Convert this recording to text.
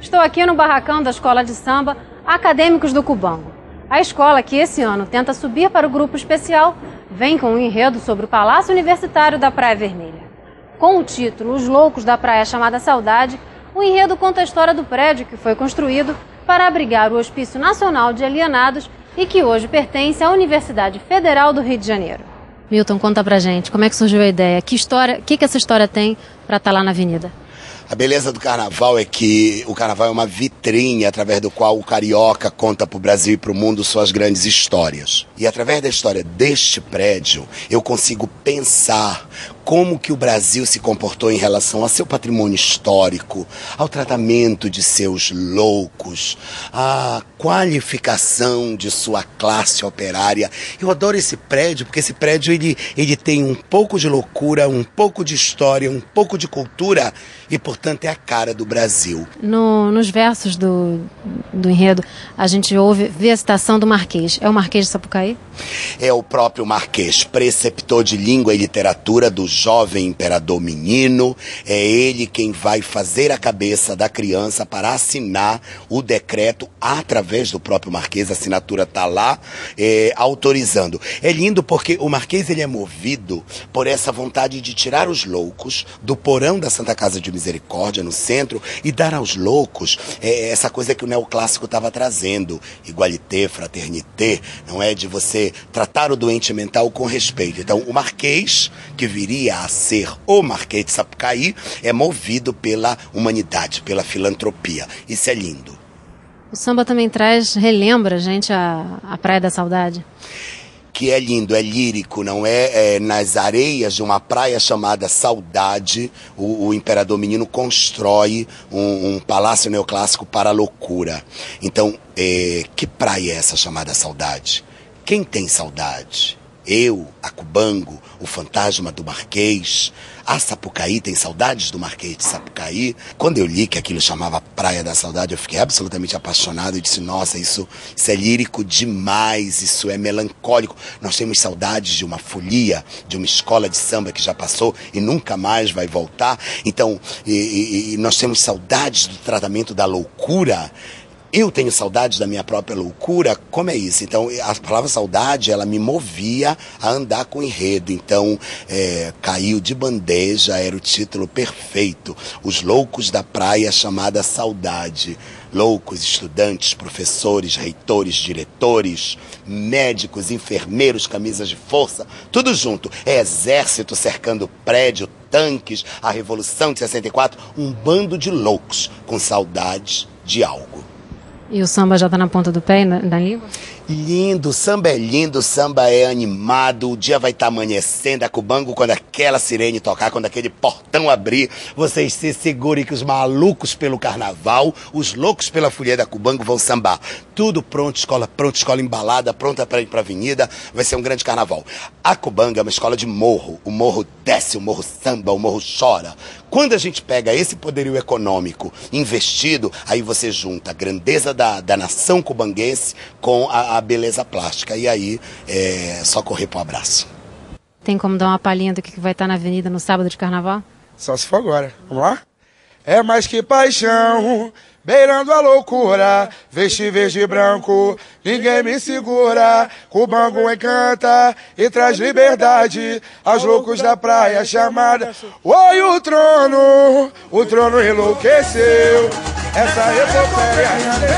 Estou aqui no barracão da Escola de Samba Acadêmicos do Cubango. A escola, que esse ano tenta subir para o grupo especial, vem com um enredo sobre o Palácio Universitário da Praia Vermelha. Com o título Os Loucos da Praia Chamada Saudade, o enredo conta a história do prédio que foi construído para abrigar o Hospício Nacional de Alienados e que hoje pertence à Universidade Federal do Rio de Janeiro. Milton, conta pra gente, como é que surgiu a ideia? Que história, o que, que essa história tem para estar tá lá na avenida? A beleza do carnaval é que o carnaval é uma vitrine através do qual o carioca conta para o Brasil e para o mundo suas grandes histórias. E através da história deste prédio, eu consigo pensar como que o Brasil se comportou em relação a seu patrimônio histórico, ao tratamento de seus loucos, à qualificação de sua classe operária. Eu adoro esse prédio porque esse prédio ele, ele tem um pouco de loucura, um pouco de história, um pouco de cultura e, portanto, é a cara do Brasil. No, nos versos do, do enredo, a gente ouve, vê a citação do Marquês. É o Marquês de Sapucaí? É o próprio Marquês, preceptor de língua e literatura do jovem imperador menino, é ele quem vai fazer a cabeça da criança para assinar o decreto através do próprio Marquês, a assinatura está lá, é, autorizando. É lindo porque o Marquês ele é movido por essa vontade de tirar os loucos do porão da Santa Casa de Misericórdia, no centro, e dar aos loucos é, essa coisa que o neoclássico estava trazendo, igualité, fraternité, não é de você tratar o doente mental com respeito. Então, o Marquês, que viria a ser o Marquês de Sapucaí é movido pela humanidade, pela filantropia. Isso é lindo. O samba também traz, relembra, gente, a, a Praia da Saudade que é lindo, é lírico, não é? é nas areias de uma praia chamada Saudade, o, o imperador menino constrói um, um, palácio neoclássico para a loucura. Então, é, que praia é essa chamada Saudade? Quem tem saudade? Eu, a Cubango, o fantasma do Marquês. A Sapucaí tem saudades do Marquês de Sapucaí. Quando eu li que aquilo chamava Praia da Saudade, eu fiquei absolutamente apaixonado e disse: Nossa, isso, isso é lírico demais, isso é melancólico. Nós temos saudades de uma folia, de uma escola de samba que já passou e nunca mais vai voltar. Então, e, e, e nós temos saudades do tratamento da loucura eu tenho saudade da minha própria loucura, como é isso? Então, a palavra saudade, ela me movia a andar com enredo. Então, é, caiu de bandeja, era o título perfeito. Os loucos da praia chamada saudade. Loucos, estudantes, professores, reitores, diretores, médicos, enfermeiros, camisas de força, tudo junto. É exército cercando prédio, tanques, a Revolução de 64, um bando de loucos com saudades de algo. E o samba já está na ponta do pé, na, na língua? Lindo, samba é lindo, samba é animado, o dia vai estar tá amanhecendo, a Cubango, quando aquela sirene tocar, quando aquele portão abrir, vocês se segurem que os malucos pelo carnaval, os loucos pela folia da Cubango vão sambar. Tudo pronto, escola pronta, escola embalada, pronta para ir para avenida, vai ser um grande carnaval. A Cubango é uma escola de morro, o morro desce, o morro samba, o morro chora. Quando a gente pega esse poderio econômico investido, aí você junta a grandeza da, da nação cubanguense com a a beleza plástica. E aí é só correr para um abraço. Tem como dar uma palhinha do que vai estar na avenida no sábado de carnaval? Só se for agora. Vamos lá? É mais que paixão, beirando a loucura, veste verde e branco, ninguém me segura. Cubango encanta e traz liberdade aos loucos da praia chamada. Oi, o trono, o trono enlouqueceu. Essa epopeia.